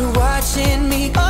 you're watching me.